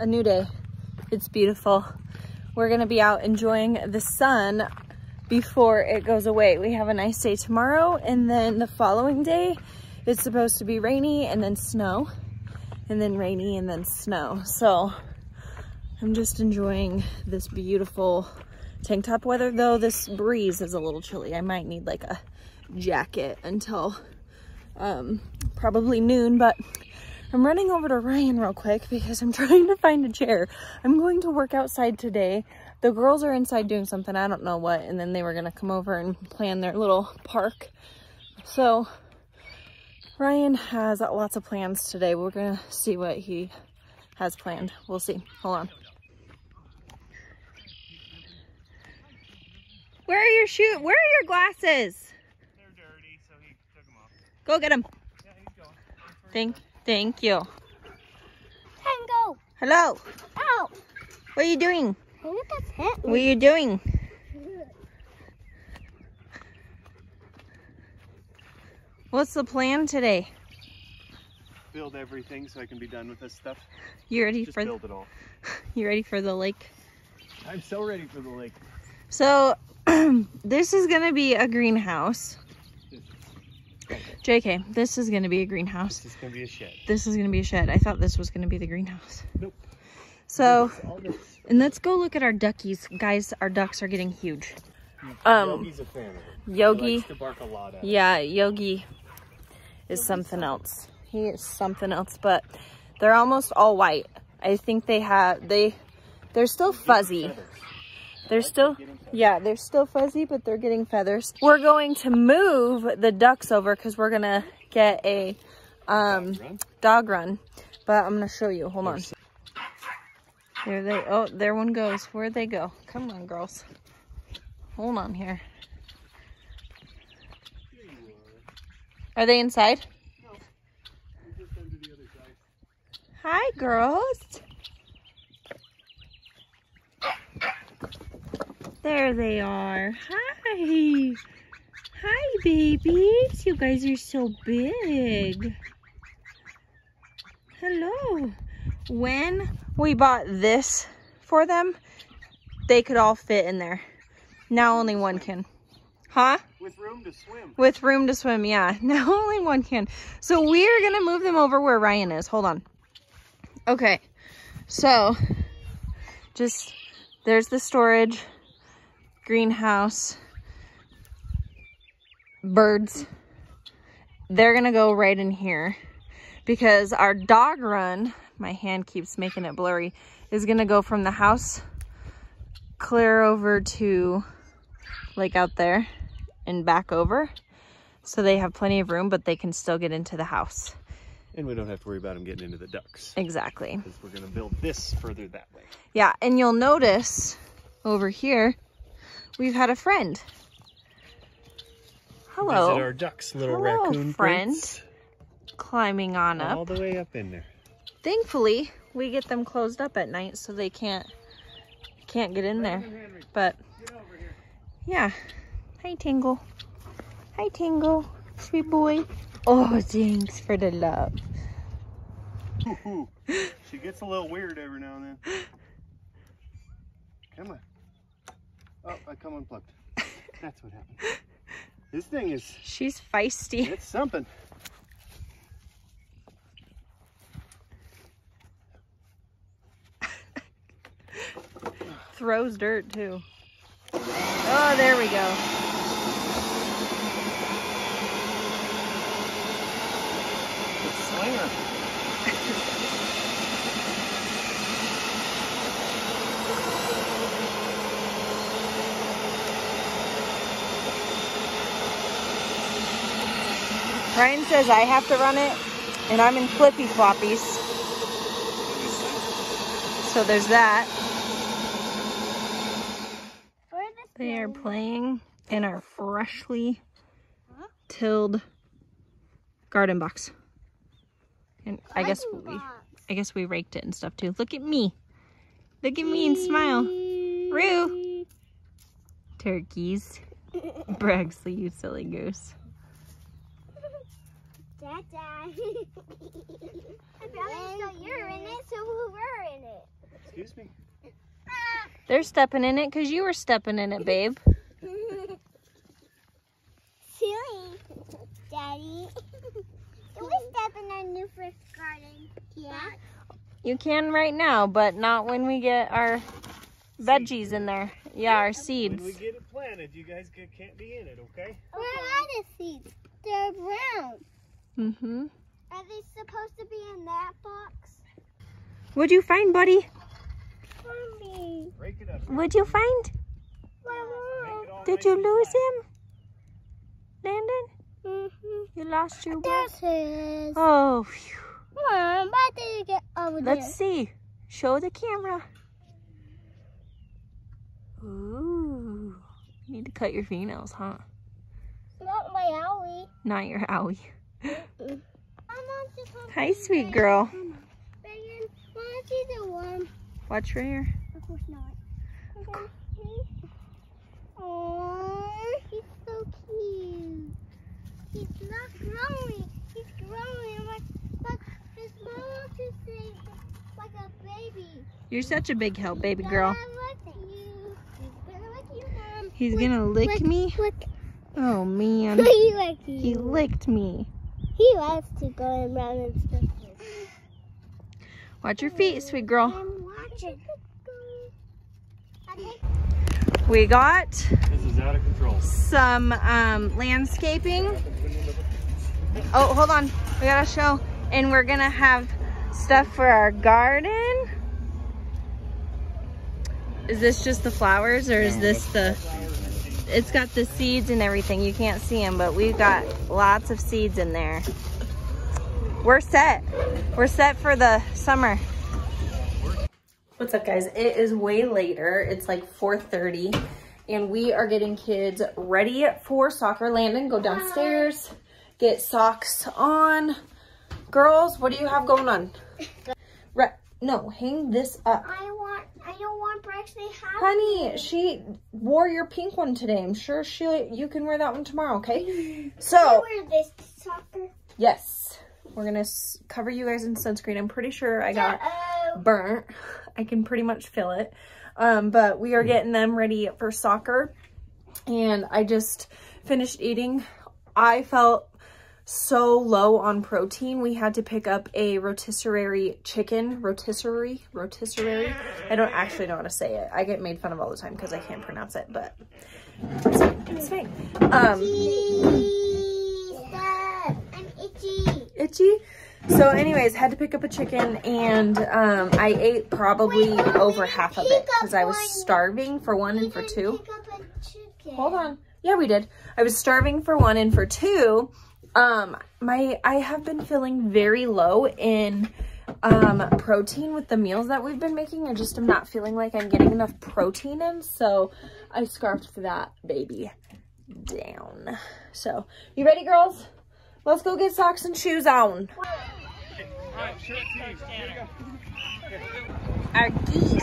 a new day. It's beautiful. We're gonna be out enjoying the sun before it goes away. We have a nice day tomorrow and then the following day it's supposed to be rainy and then snow and then rainy and then snow. So I'm just enjoying this beautiful tank top weather though this breeze is a little chilly. I might need like a jacket until um, probably noon, but I'm running over to Ryan real quick because I'm trying to find a chair. I'm going to work outside today. The girls are inside doing something, I don't know what, and then they were gonna come over and plan their little park. So Ryan has lots of plans today. We're gonna see what he has planned. We'll see. Hold on. Where are your shoes? Where are your glasses? They're dirty, so he took them off. Go get them. Yeah, he's going. Thank, thank you. Tango. Hello. Ow. What are you doing? Look at that. What are you doing? What's the plan today? Build everything so I can be done with this stuff. You ready Just for build it all. you ready for the lake? I'm so ready for the lake. So this is gonna be a greenhouse. JK, this is gonna be a greenhouse. This is gonna be a shed. This is gonna be a shed. I thought this was gonna be the greenhouse. Nope. So, and let's go look at our duckies. Guys, our ducks are getting huge. Um, Yogi's a fan of it. He Yogi, likes to bark a lot at yeah, Yogi is something else. He is something else, but they're almost all white. I think they have, they, they're still fuzzy. They're still, yeah, they're still fuzzy, but they're getting feathers. We're going to move the ducks over because we're going to get a um, Run. dog run. But I'm going to show you. Hold on. There they, oh, there one goes. Where'd they go? Come on, girls. Hold on here. Are they inside? We're just under the other side. Hi, girls. There they are. Hi. Hi, babies. You guys are so big. Hello. When we bought this for them, they could all fit in there. Now only one can. Huh? With room to swim. With room to swim, yeah. Now only one can. So we're gonna move them over where Ryan is. Hold on. Okay. So just there's the storage, greenhouse, birds. They're gonna go right in here because our dog run, my hand keeps making it blurry, is gonna go from the house clear over to like out there and back over. So they have plenty of room, but they can still get into the house. And we don't have to worry about them getting into the ducks. Exactly. Because we're gonna build this further that way. Yeah, and you'll notice over here, we've had a friend. Hello. Visit our ducks, little Hello, raccoon friend. prints. Climbing on up. All the way up in there. Thankfully, we get them closed up at night so they can't can't get in there. But Get over here. yeah. Hi Tingle. Hi Tingle. Sweet boy. Oh, thanks for the love. She gets a little weird every now and then. Come on. Oh, I come unplugged. That's what happened. This thing is, She's feisty. it's something. Throws dirt too. Oh, there we go. Slinger. Ryan says I have to run it, and I'm in flippy floppies. So there's that. Where is this They are playing in our freshly tilled garden box. And I guess we. I guess we raked it and stuff too. Look at me. Look at me and smile. Roo. Turkeys. Bragsley, you silly goose. Dad, Dad. I probably so you're in it, so we're in it. Excuse me. They're stepping in it because you were stepping in it, babe. Silly, Daddy. Can we step in our new first garden? Yeah. You can right now, but not when we get our veggies in there. Yeah, our seeds. When we get it planted, you guys can't be in it, okay? Where are the seeds? They're brown. Mm-hmm. Are they supposed to be in that box? What'd you find, buddy? Mommy. Break it up. What'd you find? Make it all Did you lose him? Landon? Mm-hmm. You lost your There's his. Oh, phew. Mom, why did you get over let's see. Show the camera. Ooh. You need to cut your fingernails, huh? Not my owie. Not your owie. I'm not just Hi, sweet girl. Megan, why don't you do one? Watch your hair. Of course not. Oh, he's so cute. He's not growing. He's growing like like his mom to say like a baby. You're such a big help, baby girl. Gonna lick you. He's gonna lick you, Mom. He's gonna lick me? Lick. Oh, man. He licked. He licked me. He loves to go around and stuff. Watch your feet, sweet girl. I'm watching. We got This is out of control. some um, landscaping. Oh, hold on. We gotta show. And we're gonna have stuff for our garden. Is this just the flowers or is this the... It's got the seeds and everything. You can't see them, but we've got lots of seeds in there. We're set. We're set for the summer. What's up guys? It is way later. It's like 4.30 and we are getting kids ready for soccer. Landon, go downstairs, get socks on. Girls, what do you have going on? Re no, hang this up. I want. I don't want Braxton House. Honey, she wore your pink one today. I'm sure she you can wear that one tomorrow, okay? So, wear this soccer. yes, we're gonna cover you guys in sunscreen. I'm pretty sure I got Uh-oh. burnt. I can pretty much feel it. Um, but we are getting them ready for soccer. And I just finished eating. I felt so low on protein. We had to pick up a rotisserie chicken. Rotisserie? Rotisserie? I don't actually know how to say it. I get made fun of all the time because I can't pronounce it, but it's fine. It's fine. Um, itchy. itchy. So anyways, had to pick up a chicken and um, I ate probably Wait, over half of it because I was starving for one and for two. pick up a chicken. Hold on. Yeah, we did. I was starving for one and for two. Um, my I have been feeling very low in um protein with the meals that we've been making. I just am not feeling like I'm getting enough protein in, so I scarfed that baby down. So, you ready, girls? Let's go get socks and shoes on. Our geese.